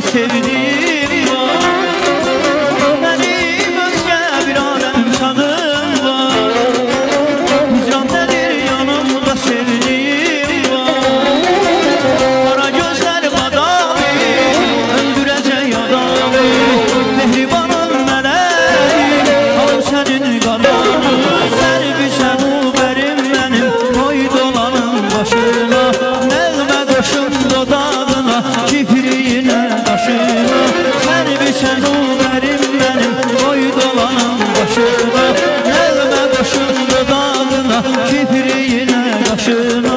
sevdim should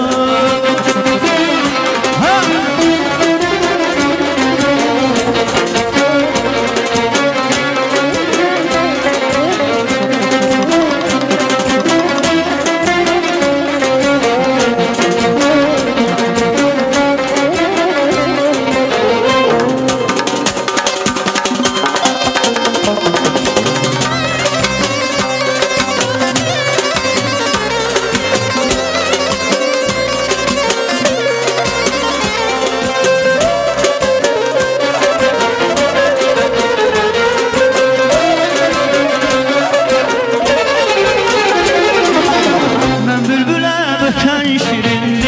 şirin